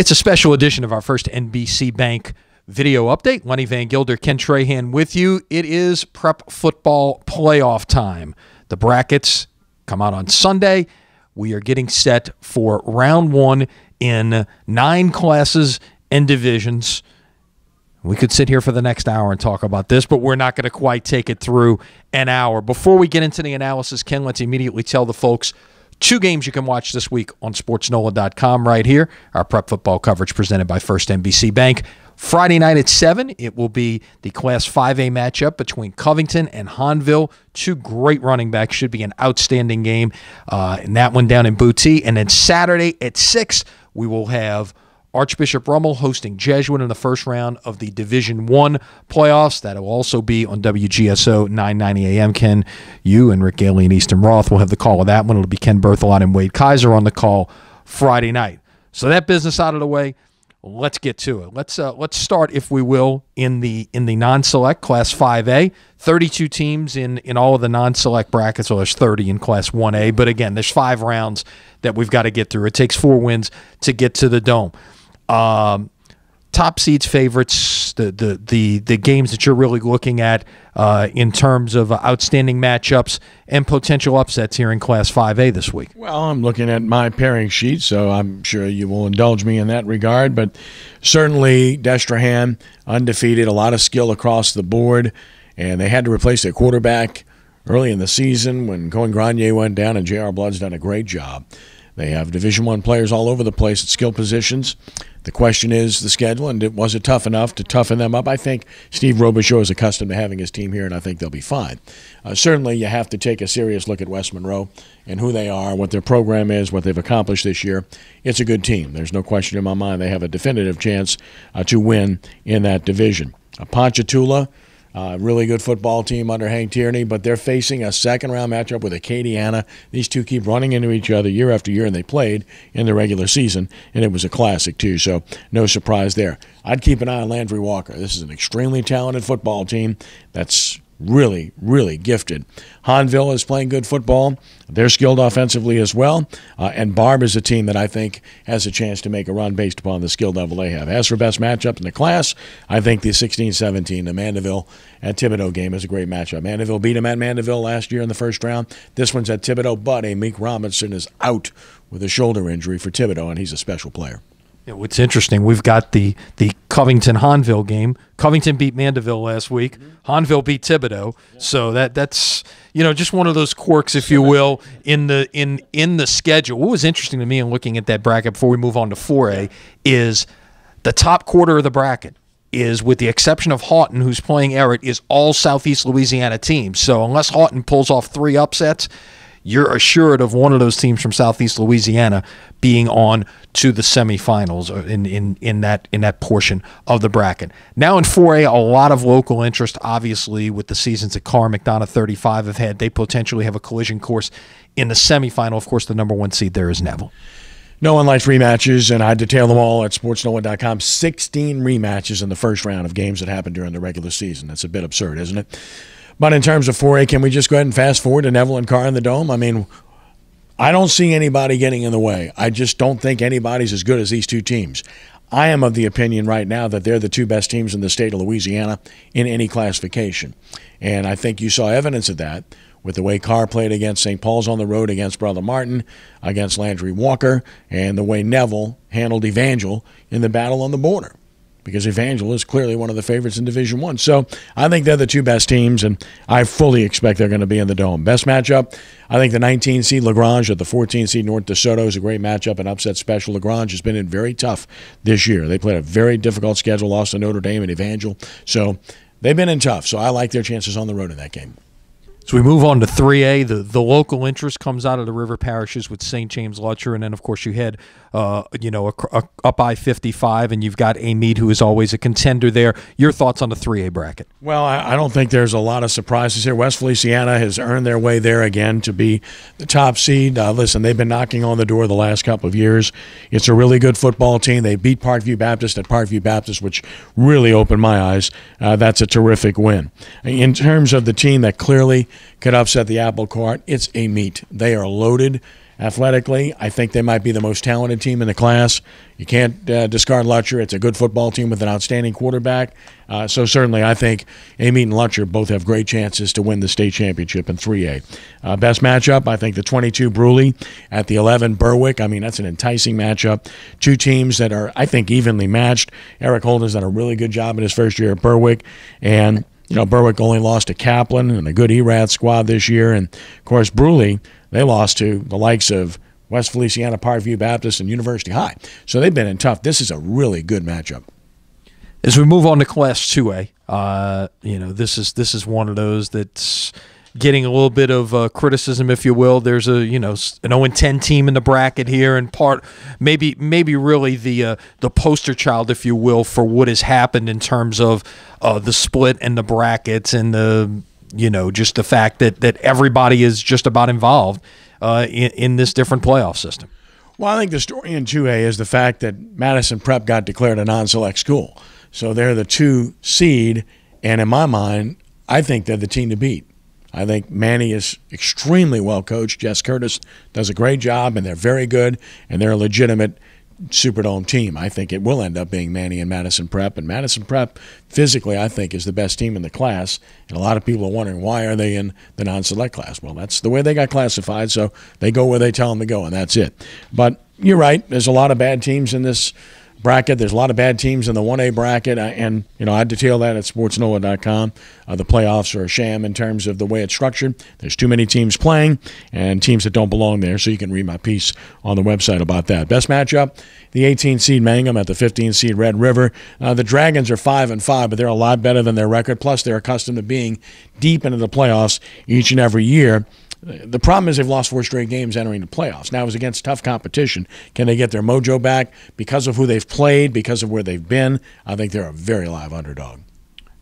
It's a special edition of our first NBC Bank video update. Lenny Vangilder, Ken Trahan with you. It is prep football playoff time. The brackets come out on Sunday. We are getting set for round one in nine classes and divisions. We could sit here for the next hour and talk about this, but we're not going to quite take it through an hour. Before we get into the analysis, Ken, let's immediately tell the folks two games you can watch this week on sportsnola.com right here. Our prep football coverage presented by First NBC Bank. Friday night at 7, it will be the Class 5A matchup between Covington and Hahnville. Two great running backs. Should be an outstanding game. Uh, and that one down in Boutte. And then Saturday at 6, we will have Archbishop Rummel hosting Jesuit in the first round of the Division One playoffs. That will also be on WGSO 990 AM. Ken, you and Rick Gailey and Easton Roth will have the call of that one. It'll be Ken Berthelot and Wade Kaiser on the call Friday night. So that business out of the way. Let's get to it. Let's uh, let's start, if we will, in the in the non-select Class 5A. 32 teams in in all of the non-select brackets. So there's 30 in Class 1A. But again, there's five rounds that we've got to get through. It takes four wins to get to the dome. Um, top seeds favorites, the, the the the games that you're really looking at uh, in terms of outstanding matchups and potential upsets here in Class 5A this week. Well, I'm looking at my pairing sheet, so I'm sure you will indulge me in that regard. But certainly, Destrehan undefeated, a lot of skill across the board, and they had to replace their quarterback early in the season when Cohen Granier went down, and J.R. Blood's done a great job. They have Division One players all over the place at skill positions. The question is the schedule, and it, was it tough enough to toughen them up? I think Steve Robichaux is accustomed to having his team here, and I think they'll be fine. Uh, certainly, you have to take a serious look at West Monroe and who they are, what their program is, what they've accomplished this year. It's a good team. There's no question in my mind they have a definitive chance uh, to win in that division. Uh, Ponchatoula uh, really good football team under Hank Tierney, but they're facing a second round matchup with Acadiana. These two keep running into each other year after year, and they played in the regular season, and it was a classic, too, so no surprise there. I'd keep an eye on Landry Walker. This is an extremely talented football team that's really, really gifted. Hahnville is playing good football. They're skilled offensively as well. Uh, and Barbe is a team that I think has a chance to make a run based upon the skill level they have. As for best matchup in the class, I think the 16 17, the Mandeville at Thibodaux game is a great matchup. Mandeville beat them at Mandeville last year in the first round. This one's at Thibodaux, but a Meek Robinson is out with a shoulder injury for Thibodaux, and he's a special player. It's interesting. We've got the the Covington Hahnville game. Covington beat Mandeville last week. Mm-hmm. Hahnville beat Thibodaux. Yeah. So that that's you know just one of those quirks, if you will, in the in in the schedule. What was interesting to me in looking at that bracket before we move on to 4A is the top quarter of the bracket is, with the exception of Haughton, who's playing Ehret, is all Southeast Louisiana teams. So unless Haughton pulls off three upsets, you're assured of one of those teams from Southeast Louisiana being on to the semifinals uh, in, in, in that in that portion of the bracket. Now in 4A, a lot of local interest, obviously, with the seasons that Karr McDonogh 35 have had. They potentially have a collision course in the semifinal. Of course, the number one seed there is Neville. No one likes rematches, and I detail them all at sportsnola.com. 16 rematches in the first round of games that happened during the regular season. That's a bit absurd, isn't it? But in terms of 4A, can we just go ahead and fast forward to Neville and Karr in the Dome? I mean, I don't see anybody getting in the way. I just don't think anybody's as good as these two teams. I am of the opinion right now that they're the two best teams in the state of Louisiana in any classification. And I think you saw evidence of that with the way Karr played against St. Paul's on the road against Brother Martin, against Landry Walker, and the way Neville handled Evangel in the battle on the border because Evangel is clearly one of the favorites in Division One. So I think they're the two best teams, and I fully expect they're going to be in the dome. Best matchup, I think the 19 seed Lagrange at the 14 seed North DeSoto is a great matchup, and upset special. Lagrange has been in very tough this year. They played a very difficult schedule, lost to Notre Dame and Evangel, so they've been in tough. So I like their chances on the road in that game. So we move on to 3A. The the local interest comes out of the river parishes with St. James Lutcher, and then of course you head, uh, you know, a, a, up I 55, and you've got Amite, who is always a contender there. Your thoughts on the 3A bracket? Well, I, I don't think there's a lot of surprises here. West Feliciana has earned their way there again to be the top seed. Uh, listen, they've been knocking on the door the last couple of years. It's a really good football team. They beat Parkview Baptist at Parkview Baptist, which really opened my eyes. Uh, that's a terrific win. In terms of the team that clearly could upset the apple cart. It's Amite. They are loaded athletically. I think they might be the most talented team in the class. You can't uh, discard Lutcher. It's a good football team with an outstanding quarterback. Uh, so certainly, I think Amite and Lutcher both have great chances to win the state championship in 3A. Uh, best matchup, I think the 22 Brusly at the 11 Berwick. I mean, that's an enticing matchup. Two teams that are, I think, evenly matched. Eric Holden's done a really good job in his first year at Berwick, and you know, Berwick only lost to Kaplan and a good Erath squad this year. And, of course, Brusly, they lost to the likes of West Feliciana, Parkview Baptist, and University High. So they've been in tough. This is a really good matchup. As we move on to Class 2A, uh, you know, this is this is one of those that's – getting a little bit of uh, criticism, if you will. There's a you know an 0 10 team in the bracket here, and part maybe maybe really the uh, the poster child, if you will, for what has happened in terms of uh, the split and the brackets and the you know just the fact that that everybody is just about involved uh, in, in this different playoff system. Well, I think the story in 2A is the fact that Madison Prep got declared a non-select school, so they're the two seed, and in my mind, I think they're the team to beat. I think Many is extremely well coached. Jess Curtis does a great job, and they're very good, and they're a legitimate Superdome team. I think it will end up being Many and Madison Prep. And Madison Prep, physically, I think, is the best team in the class. And a lot of people are wondering why are they in the non-select class? Well, that's the way they got classified, so they go where they tell them to go, and that's it. But you're right. There's a lot of bad teams in this bracket. There's a lot of bad teams in the 1A bracket, and you know I detail that at sportsnola.com. Uh, the playoffs are a sham in terms of the way it's structured. There's too many teams playing and teams that don't belong there, so you can read my piece on the website about that. Best matchup: the 18 seed Mangham at the 15 seed Red River. Uh, the Dragons are five and five, but they're a lot better than their record. Plus, they're accustomed to being deep into the playoffs each and every year. The problem is they've lost four straight games entering the playoffs. Now, it was against tough competition. Can they get their mojo back because of who they've played, because of where they've been? I think they're a very live underdog.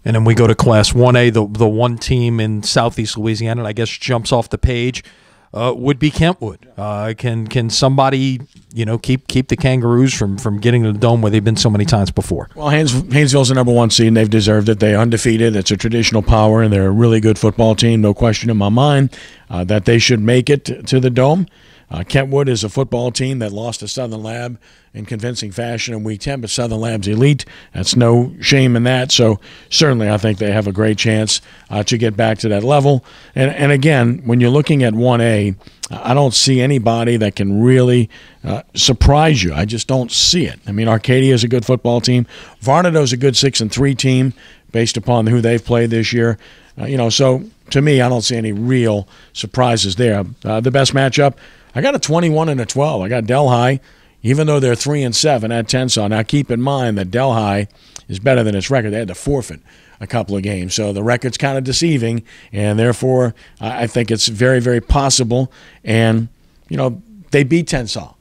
And then we go to Class 1A, the, the one team in Southeast Louisiana, and I guess jumps off the page uh, would be Kentwood. Uh, can can somebody you know keep keep the Kangaroos from from getting to the dome where they've been so many times before? Well, Haynes, Haynesville's the number one seed, and they've deserved it. They're undefeated. It's a traditional power, and they're a really good football team. No question in my mind uh, that they should make it to the dome. Uh, Kentwood is a football team that lost to Southern Lab in convincing fashion in Week 10, but Southern Lab's elite. That's no shame in that. So certainly, I think they have a great chance uh, to get back to that level. And and again, when you're looking at 1A, I don't see anybody that can really uh, surprise you. I just don't see it. I mean, Arcadia is a good football team. Varnado's a good six and three team based upon who they've played this year. Uh, you know, so to me, I don't see any real surprises there. Uh, the best matchup I got a 21 and a 12. I got Delhi, even though they're 3 and 7 at Tensas. Now, keep in mind that Delhi is better than its record. They had to forfeit a couple of games. So the record's kind of deceiving, and therefore I think it's very, very possible. And, you know, they beat Tensas.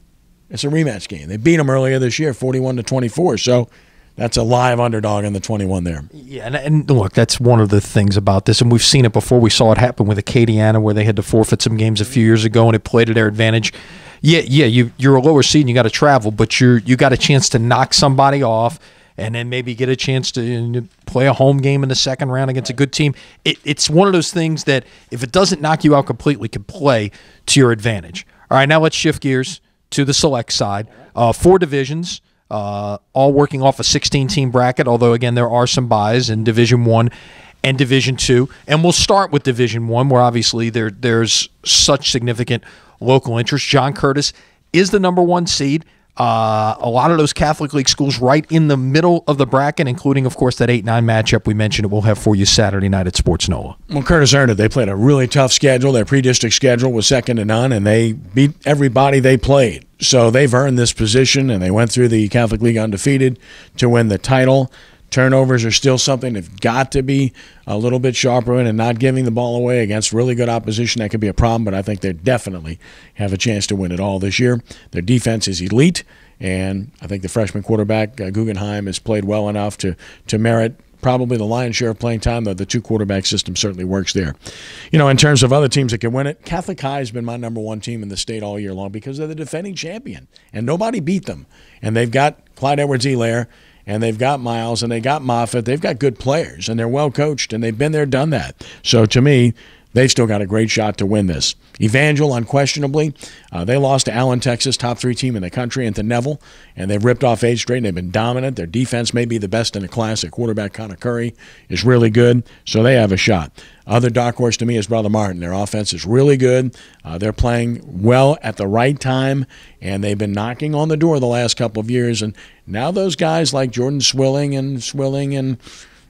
It's a rematch game. They beat them earlier this year, 41 to 24. So that's a live underdog in the 21 there. Yeah, and, and, look, that's one of the things about this, and we've seen it before. We saw it happen with Acadiana, where they had to forfeit some games a few years ago, and it played to their advantage. Yeah, yeah, you, you're a lower seed, and you got to travel, but you're you got a chance to knock somebody off, and then maybe get a chance to play a home game in the second round against a good team. It, it's one of those things that if it doesn't knock you out completely, can play to your advantage. All right, now let's shift gears to the select side. Uh, four divisions uh, all working off a 16 team bracket. Although again, there are some buys in Division One and Division Two, and we'll start with Division One, where obviously there there's such significant local interest. John Curtis is the number one seed. Uh, a lot of those Catholic League schools right in the middle of the bracket, including, of course, that 8 9 matchup we mentioned it we'll have for you Saturday night at Sports NOLA. Well, Curtis earned it. They played a really tough schedule. Their pre district schedule was second to none, and they beat everybody they played. So they've earned this position, and they went through the Catholic League undefeated to win the title. Turnovers are still something they've got to be a little bit sharper in and not giving the ball away against really good opposition. That could be a problem, but I think they definitely have a chance to win it all this year. Their defense is elite, and I think the freshman quarterback, uh, Guggenheim, has played well enough to, to merit probably the lion's share of playing time. The, the two quarterback system certainly works there. You know, in terms of other teams that can win it, Catholic High has been my number one team in the state all year long because they're the defending champion, and nobody beat them. And they've got Clyde Edwards-Helaire and they've got Miles and they got Moffat. They've got good players and they're well coached and they've been there, done that. So to me, they've still got a great shot to win this. Evangel, unquestionably, uh, they lost to Allen, Texas, top three team in the country, and to Neville, and they've ripped off eight straight. And they've been dominant. Their defense may be the best in the class. Their quarterback, Conor Curry, is really good, so they have a shot. Other dark horse to me is Brother Martin. Their offense is really good. Uh, they're playing well at the right time, and they've been knocking on the door the last couple of years. And now those guys like Jordan Swilling and Swilling and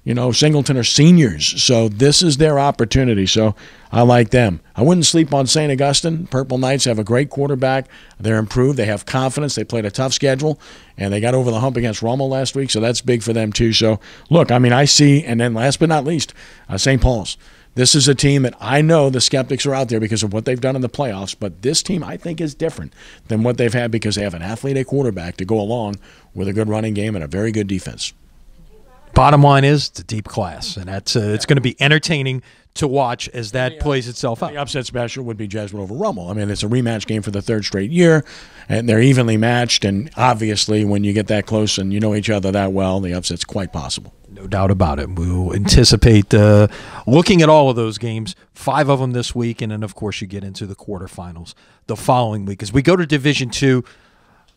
you know, Singleton are seniors, so this is their opportunity. So I like them. I wouldn't sleep on St. Augustine. Purple Knights have a great quarterback. They're improved. They have confidence. They played a tough schedule, and they got over the hump against Rummel last week, so that's big for them too. So look, I mean, I see, and then last but not least, uh, St. Paul's. This is a team that I know the skeptics are out there because of what they've done in the playoffs, but this team I think is different than what they've had because they have an athlete, a quarterback to go along with a good running game and a very good defense. Bottom line is it's a deep class, and that's uh, it's going to be entertaining to watch as that the, plays itself out. The upset special would be Jesuit over Rummel. I mean, it's a rematch game for the third straight year, and they're evenly matched. And obviously, when you get that close and you know each other that well, the upset's quite possible. No doubt about it. We'll anticipate uh, looking at all of those games, five of them this week, and then of course you get into the quarterfinals the following week. As we go to Division Two.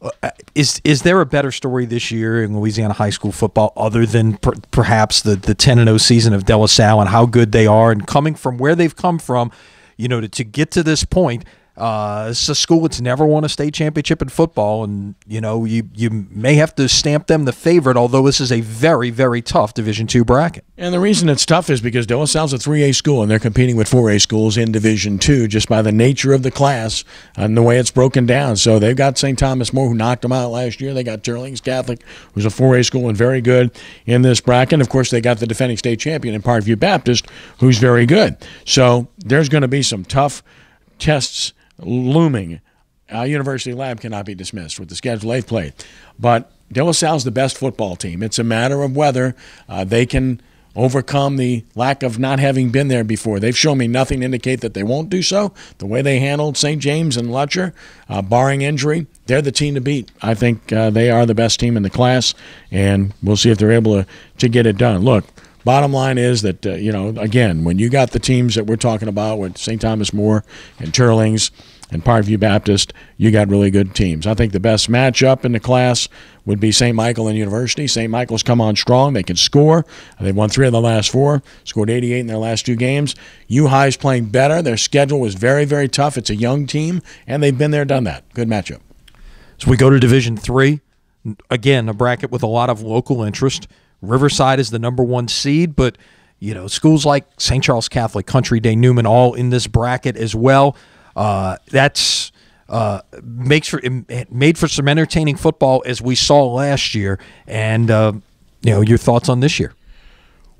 Uh, is is there a better story this year in Louisiana high school football other than per, perhaps the the 10 and 0 season of De La Salle and how good they are and coming from where they've come from, you know, to, to get to this point uh, it's a school that's never won a state championship in football, and you know you you may have to stamp them the favorite. Although this is a very very tough Division two bracket. And the reason it's tough is because De La a three A school, and they're competing with four A schools in Division two just by the nature of the class and the way it's broken down. So they've got St. Thomas More, who knocked them out last year. They got Teurlings Catholic, who's a four A school and very good in this bracket. Of course, they got the defending state champion in Parkview Baptist, who's very good. So there's going to be some tough tests looming. Uh, University Lab cannot be dismissed with the schedule they've played. But De La Salle's the best football team. It's a matter of whether uh, they can overcome the lack of not having been there before. They've shown me nothing to indicate that they won't do so. The way they handled St. James and Lutcher, uh, barring injury, they're the team to beat. I think uh, they are the best team in the class, and we'll see if they're able to, to get it done. Look, bottom line is that, uh, you know, again, when you got the teams that we're talking about with St. Thomas More and Teurlings, and Parkview Baptist, you got really good teams. I think the best matchup in the class would be St. Michael and University. St. Michael's come on strong. They can score. They've won three of the last four, scored 88 in their last two games. U High's playing better. Their schedule was very, very tough. It's a young team, and they've been there, done that. Good matchup. So we go to Division Three. Again, a bracket with a lot of local interest. Riverside is the number one seed, but you know schools like St. Charles Catholic, Country Day, Newman, all in this bracket as well. Uh, that's uh, makes for made for some entertaining football as we saw last year. And uh, you know, your thoughts on this year?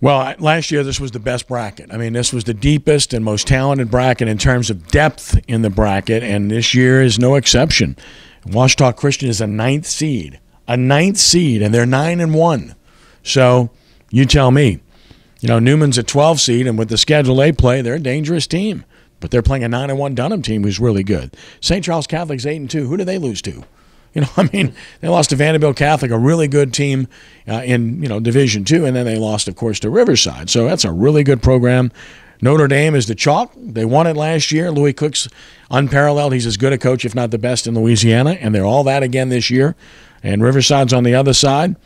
Well, last year this was the best bracket. I mean, this was the deepest and most talented bracket in terms of depth in the bracket, and this year is no exception. Ouachita Christian is a ninth seed, a ninth seed, and they're nine and one. So you tell me, you know, Newman's a 12 seed, and with the schedule they play, they're a dangerous team but they're playing a nine and one Dunham team who's really good. St. Charles Catholic's eight and two. Who do they lose to? You know, I mean, they lost to Vanderbilt Catholic, a really good team uh, in you know Division two, and then they lost, of course, to Riverside. So that's a really good program. Notre Dame is the chalk. They won it last year. Lewis Cook's unparalleled. He's as good a coach, if not the best, in Louisiana, and they're all that again this year. And Riverside's on the other side.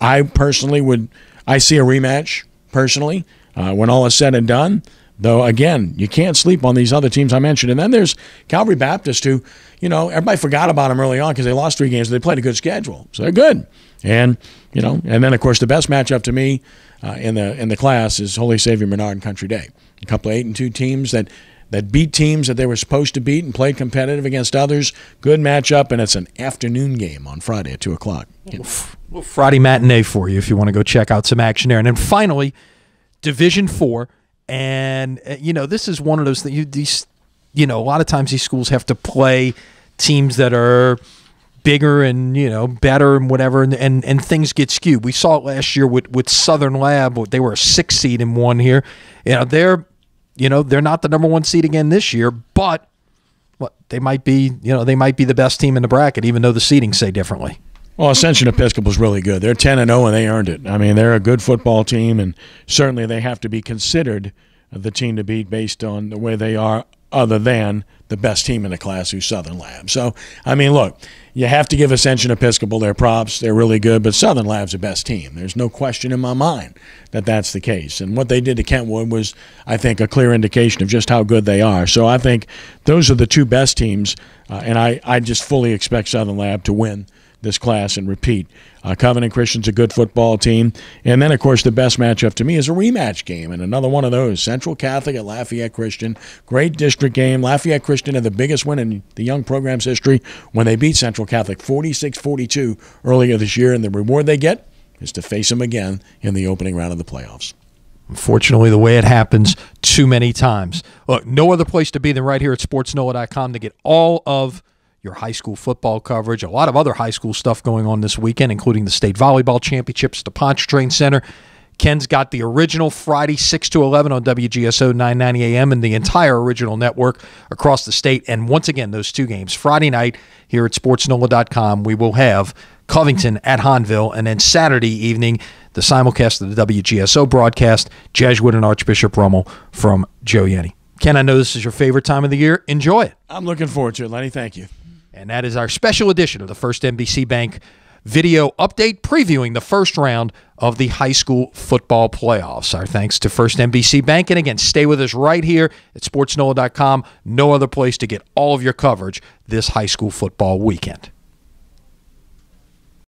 I personally would, I see a rematch personally uh, when all is said and done. Though again, you can't sleep on these other teams I mentioned. And then there's Calvary Baptist, who, you know, everybody forgot about them early on because they lost three games. They played a good schedule, so they're good. And you know, and then of course the best matchup to me uh, in the in the class is Holy Savior Menard and Country Day. A couple of eight and two teams that that beat teams that they were supposed to beat and played competitive against others. Good matchup, and it's an afternoon game on Friday at two o'clock. Well, Friday matinee for you if you want to go check out some action there. And then finally, Division Four. And uh, you know, this is one of those things. You, these, you know, a lot of times these schools have to play teams that are bigger and you know better and whatever, and and, and things get skewed. We saw it last year with with Southern Lab. They were a six seed in one here. You know, they're you know they're not the number one seed again this year, but what they might be. You know, they might be the best team in the bracket, even though the seedings say differently. Well, Ascension Episcopal is really good. They're 10 and 0 and they earned it. I mean, they're a good football team and certainly they have to be considered the team to beat based on the way they are, other than the best team in the class, who's Southern Lab. So, I mean, look, you have to give Ascension Episcopal their props. They're really good, but Southern Lab's the best team. There's no question in my mind that that's the case. And what they did to Kentwood was, I think, a clear indication of just how good they are. So I think those are the two best teams, uh, and I, I just fully expect Southern Lab to win this class and repeat. Uh, Covenant Christian's a good football team. And then, of course, the best matchup to me is a rematch game. And another one of those Central Catholic at Lafayette Christian. Great district game. Lafayette Christian had the biggest win in the young program's history when they beat Central Catholic 46 42 earlier this year. And the reward they get is to face them again in the opening round of the playoffs. Unfortunately, the way it happens too many times. Look, no other place to be than right here at sportsnola.com to get all of your high school football coverage, a lot of other high school stuff going on this weekend, including the state volleyball championships the Pontchartrain Center. Ken's got the original Friday 6 to 11 on WGSO 990 AM and the entire original network across the state. And once again, those two games, Friday night here at sportsnola.com, we will have Covington at Hahnville, and then Saturday evening, the simulcast of the WGSO broadcast, Jesuit and Archbishop Rummel from Joe Yenni. Ken, I know this is your favorite time of the year. Enjoy it. I'm looking forward to it, Lenny. Thank you. And that is our special edition of the First NBC Bank video update previewing the first round of the high school football playoffs. Our thanks to First NBC Bank. And again, stay with us right here at sportsnola.com. No other place to get all of your coverage this high school football weekend.